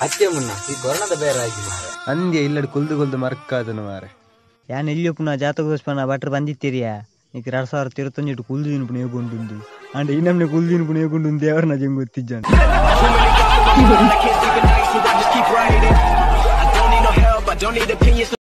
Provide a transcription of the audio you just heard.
ಅತ್ತೆ ಮುನ್ನ ಈ ಕೊರೋನಾದ ಬೇರೆ ಆಗಿ ಮಾರೆ ಅಂದ್ಯ ಇಲ್ಲಡ್ ಕುಲ್ದು ಕುಲ್ದು ಮರ್ಕಾದನು ಮಾರೆ ಯಾನ್ ಎಲ್ಲಿ ಪುನಃ ಜಾತಕೋಸ್ಪನ ಭಟ್ರು ಬಂದಿತ್ತೀರಿಯಾ? ಈಗ ಎರಡ್ ಸಾವಿರದ ತಿರುವತ್ತೊಂದು ಕುಲ್ದಿನ ಪುಣ ಹೇಗೊಂಡು ಅಂಡ್ ಈ ನಮ್ನೆ ಕುಲ್ದಿನ ಪುಣ ಹೇಗೊಂಡು ದೇವರನ್ನ ಜಂಗ್ ಗೊತ್ತಿಜ್ಜಾನ